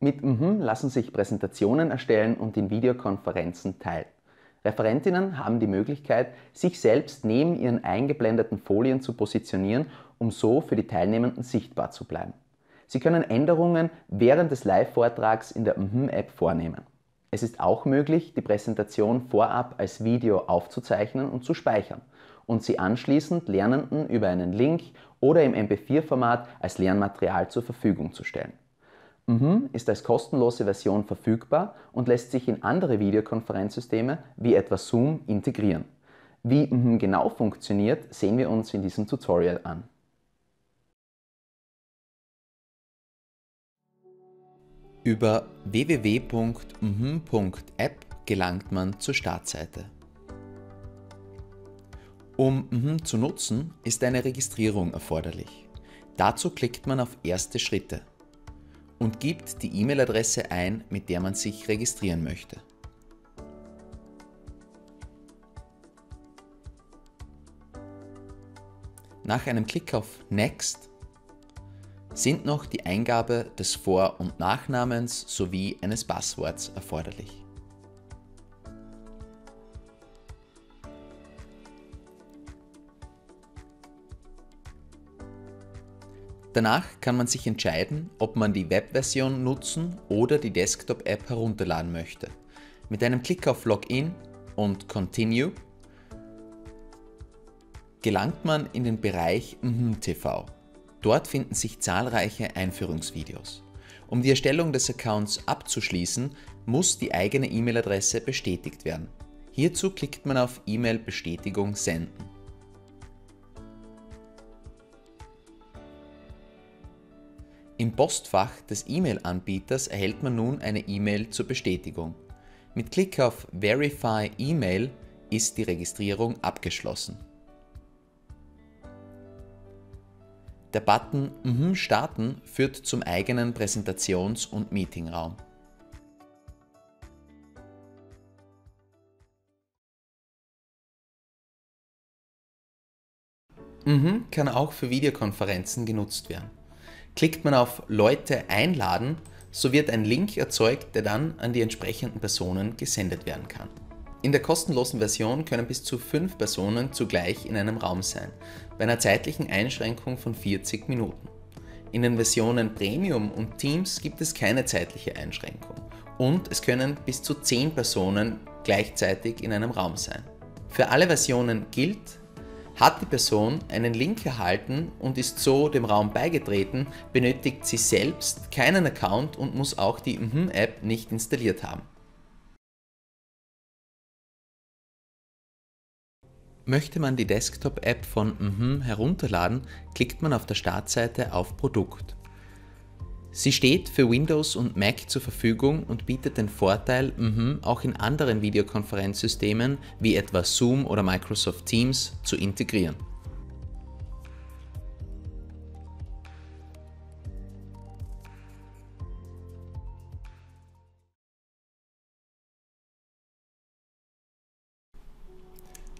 Mit mhm lassen sich Präsentationen erstellen und in Videokonferenzen teilen. Referentinnen haben die Möglichkeit, sich selbst neben ihren eingeblendeten Folien zu positionieren, um so für die Teilnehmenden sichtbar zu bleiben. Sie können Änderungen während des Live-Vortrags in der mhm-App vornehmen. Es ist auch möglich, die Präsentation vorab als Video aufzuzeichnen und zu speichern und sie anschließend Lernenden über einen Link oder im MP4-Format als Lernmaterial zur Verfügung zu stellen. Mhm ist als kostenlose Version verfügbar und lässt sich in andere Videokonferenzsysteme wie etwa Zoom integrieren. Wie mhm genau funktioniert, sehen wir uns in diesem Tutorial an. Über www.mhm.app gelangt man zur Startseite. Um mhm zu nutzen, ist eine Registrierung erforderlich. Dazu klickt man auf Erste Schritte und gibt die E-Mail-Adresse ein, mit der man sich registrieren möchte. Nach einem Klick auf Next sind noch die Eingabe des Vor- und Nachnamens sowie eines Passworts erforderlich. Danach kann man sich entscheiden, ob man die Webversion nutzen oder die Desktop-App herunterladen möchte. Mit einem Klick auf Login und Continue gelangt man in den Bereich TV. Dort finden sich zahlreiche Einführungsvideos. Um die Erstellung des Accounts abzuschließen, muss die eigene E-Mail-Adresse bestätigt werden. Hierzu klickt man auf E-Mail-Bestätigung senden. Im Postfach des E-Mail-Anbieters erhält man nun eine E-Mail zur Bestätigung. Mit Klick auf Verify E-Mail ist die Registrierung abgeschlossen. Der Button mhm Starten führt zum eigenen Präsentations- und Meetingraum. Mhm kann auch für Videokonferenzen genutzt werden. Klickt man auf Leute einladen, so wird ein Link erzeugt, der dann an die entsprechenden Personen gesendet werden kann. In der kostenlosen Version können bis zu fünf Personen zugleich in einem Raum sein, bei einer zeitlichen Einschränkung von 40 Minuten. In den Versionen Premium und Teams gibt es keine zeitliche Einschränkung und es können bis zu 10 Personen gleichzeitig in einem Raum sein. Für alle Versionen gilt, hat die Person einen Link erhalten und ist so dem Raum beigetreten, benötigt sie selbst keinen Account und muss auch die mhm-App nicht installiert haben. Möchte man die Desktop-App von mhm herunterladen, klickt man auf der Startseite auf Produkt. Sie steht für Windows und Mac zur Verfügung und bietet den Vorteil, mhm, auch in anderen Videokonferenzsystemen wie etwa Zoom oder Microsoft Teams zu integrieren.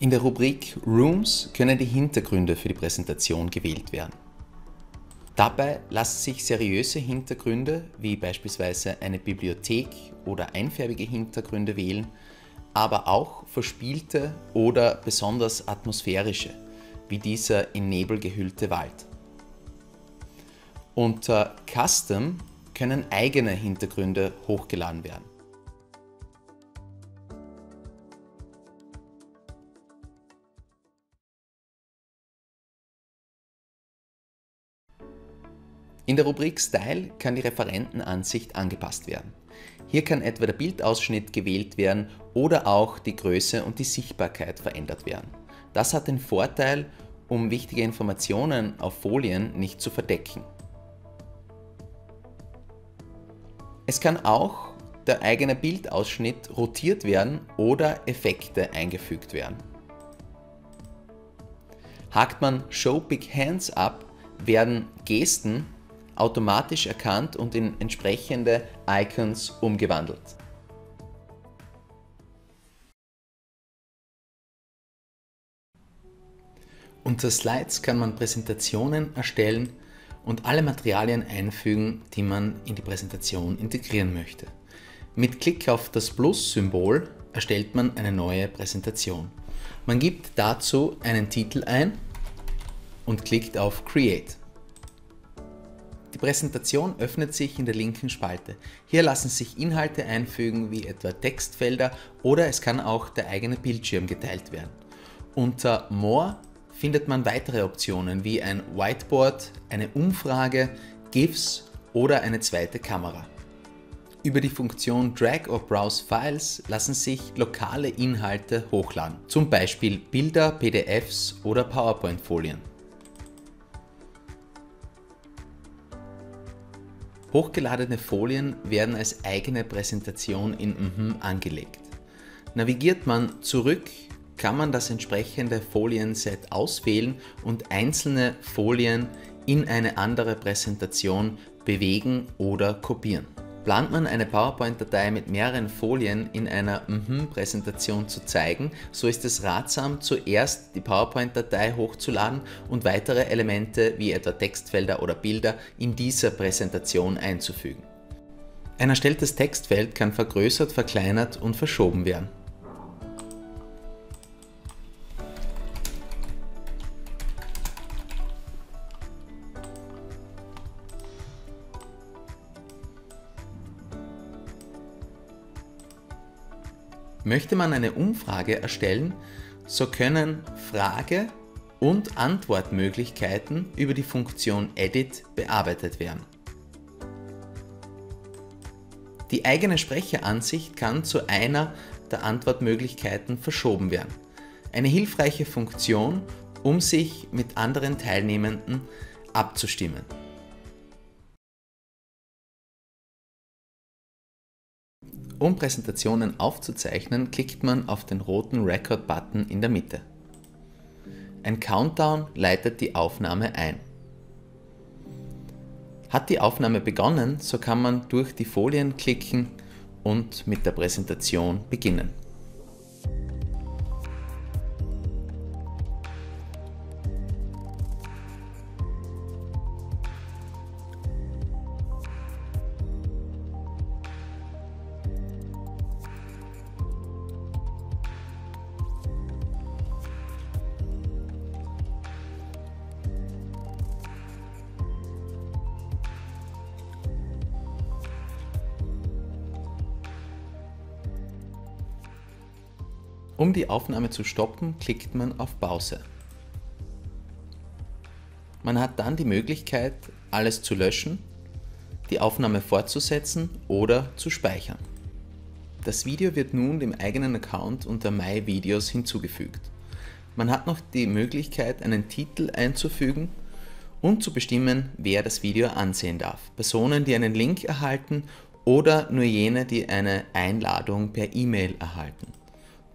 In der Rubrik Rooms können die Hintergründe für die Präsentation gewählt werden. Dabei lassen sich seriöse Hintergründe wie beispielsweise eine Bibliothek oder einfärbige Hintergründe wählen, aber auch verspielte oder besonders atmosphärische, wie dieser in Nebel gehüllte Wald. Unter Custom können eigene Hintergründe hochgeladen werden. In der Rubrik Style kann die Referentenansicht angepasst werden. Hier kann etwa der Bildausschnitt gewählt werden oder auch die Größe und die Sichtbarkeit verändert werden. Das hat den Vorteil, um wichtige Informationen auf Folien nicht zu verdecken. Es kann auch der eigene Bildausschnitt rotiert werden oder Effekte eingefügt werden. Hakt man Show Big Hands ab, werden Gesten automatisch erkannt und in entsprechende Icons umgewandelt. Unter Slides kann man Präsentationen erstellen und alle Materialien einfügen, die man in die Präsentation integrieren möchte. Mit Klick auf das Plus-Symbol erstellt man eine neue Präsentation. Man gibt dazu einen Titel ein und klickt auf Create. Die Präsentation öffnet sich in der linken Spalte. Hier lassen sich Inhalte einfügen wie etwa Textfelder oder es kann auch der eigene Bildschirm geteilt werden. Unter More findet man weitere Optionen wie ein Whiteboard, eine Umfrage, GIFs oder eine zweite Kamera. Über die Funktion Drag or Browse Files lassen sich lokale Inhalte hochladen, zum Beispiel Bilder, PDFs oder PowerPoint-Folien. Hochgeladene Folien werden als eigene Präsentation in MHM angelegt. Navigiert man zurück, kann man das entsprechende Folienset auswählen und einzelne Folien in eine andere Präsentation bewegen oder kopieren. Plant man eine PowerPoint-Datei mit mehreren Folien in einer MHM-Präsentation zu zeigen, so ist es ratsam, zuerst die PowerPoint-Datei hochzuladen und weitere Elemente wie etwa Textfelder oder Bilder in dieser Präsentation einzufügen. Ein erstelltes Textfeld kann vergrößert, verkleinert und verschoben werden. Möchte man eine Umfrage erstellen, so können Frage- und Antwortmöglichkeiten über die Funktion Edit bearbeitet werden. Die eigene Sprecheransicht kann zu einer der Antwortmöglichkeiten verschoben werden. Eine hilfreiche Funktion, um sich mit anderen Teilnehmenden abzustimmen. Um Präsentationen aufzuzeichnen, klickt man auf den roten Record-Button in der Mitte. Ein Countdown leitet die Aufnahme ein. Hat die Aufnahme begonnen, so kann man durch die Folien klicken und mit der Präsentation beginnen. Um die Aufnahme zu stoppen, klickt man auf Pause. Man hat dann die Möglichkeit, alles zu löschen, die Aufnahme fortzusetzen oder zu speichern. Das Video wird nun dem eigenen Account unter My Videos hinzugefügt. Man hat noch die Möglichkeit, einen Titel einzufügen und zu bestimmen, wer das Video ansehen darf. Personen, die einen Link erhalten oder nur jene, die eine Einladung per E-Mail erhalten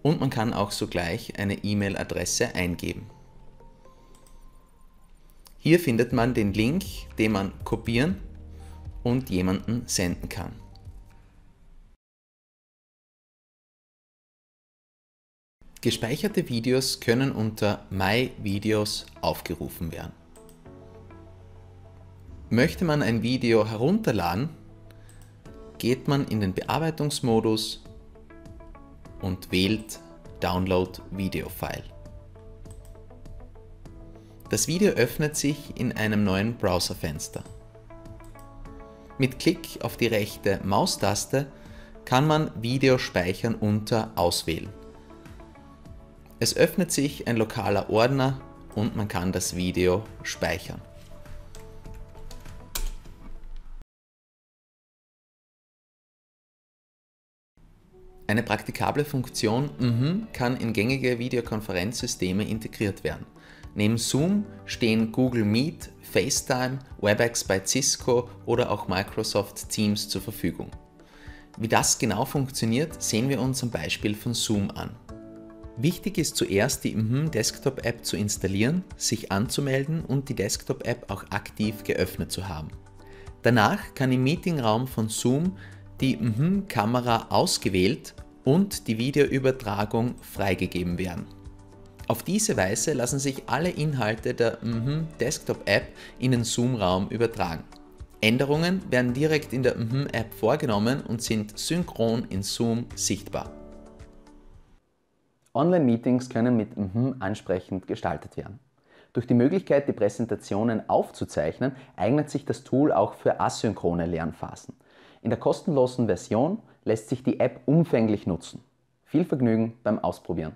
und man kann auch sogleich eine E-Mail-Adresse eingeben. Hier findet man den Link, den man kopieren und jemanden senden kann. Gespeicherte Videos können unter My Videos aufgerufen werden. Möchte man ein Video herunterladen, geht man in den Bearbeitungsmodus und wählt Download Video File. Das Video öffnet sich in einem neuen Browserfenster. Mit Klick auf die rechte Maustaste kann man Video speichern unter Auswählen. Es öffnet sich ein lokaler Ordner und man kann das Video speichern. Eine praktikable Funktion mhm, kann in gängige Videokonferenzsysteme integriert werden. Neben Zoom stehen Google Meet, FaceTime, WebEx bei Cisco oder auch Microsoft Teams zur Verfügung. Wie das genau funktioniert, sehen wir uns am Beispiel von Zoom an. Wichtig ist zuerst die MHM Desktop App zu installieren, sich anzumelden und die Desktop App auch aktiv geöffnet zu haben. Danach kann im Meetingraum von Zoom die MHM-Kamera ausgewählt und die Videoübertragung freigegeben werden. Auf diese Weise lassen sich alle Inhalte der mhm Desktop-App in den Zoom-Raum übertragen. Änderungen werden direkt in der mhm App vorgenommen und sind synchron in Zoom sichtbar. Online-Meetings können mit mhm ansprechend gestaltet werden. Durch die Möglichkeit, die Präsentationen aufzuzeichnen, eignet sich das Tool auch für asynchrone Lernphasen. In der kostenlosen Version lässt sich die App umfänglich nutzen. Viel Vergnügen beim Ausprobieren.